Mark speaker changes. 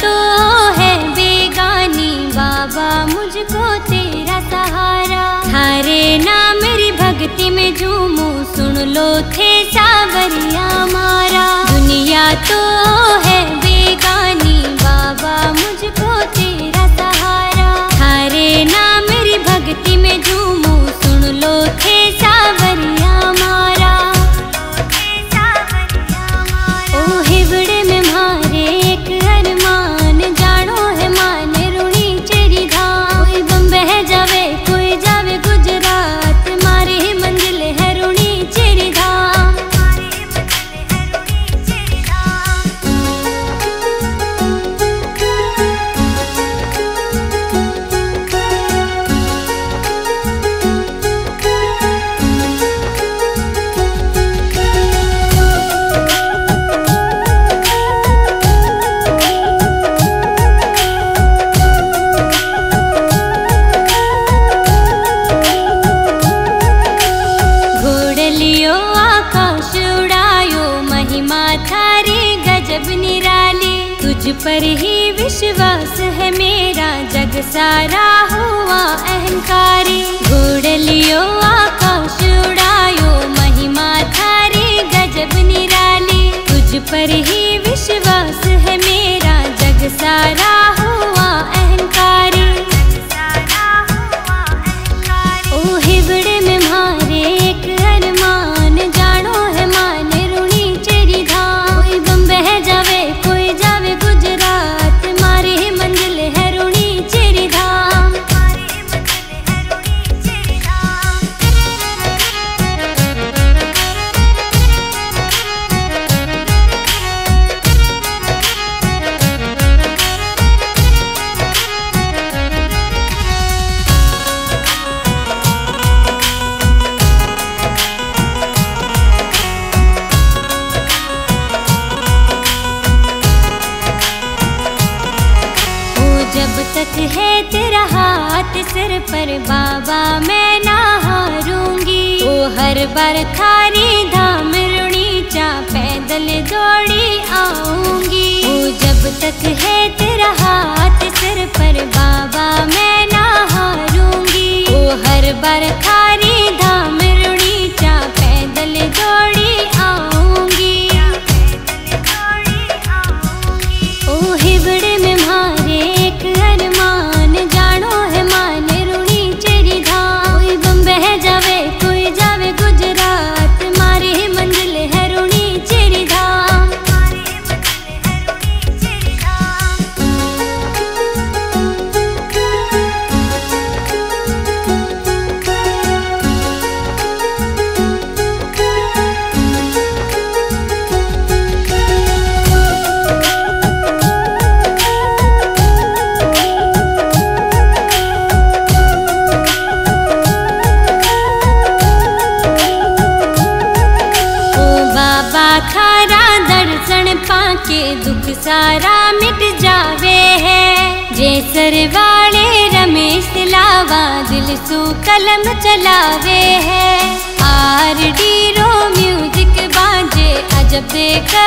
Speaker 1: तो है बेगानी बाबा, मुझको तेरा सहारा। थारे नाम मेरी भक्ति में झूमू, सुन लो थे सावरिया मारा। तुझ पर ही विश्वास है मेरा जग सारा हुआ अहंकारी। तक है तेरा हाथ सिर पर, बाबा मैं ना हारूँगी। ओ हर बार थारी धाम रुणी चा पैदल दौड़ी आऊँगी। ओ जब तक है तेरा हाथ सिर पर, बाबा मैं ना हारूँगी। ओ हर बार थारी धाम दुख सारा मिट जावे है। जेसर वाले रमेश लावा, दिल सु कलम चलावे है। आर डी रो म्यूज़िक बाजे, अजब देखा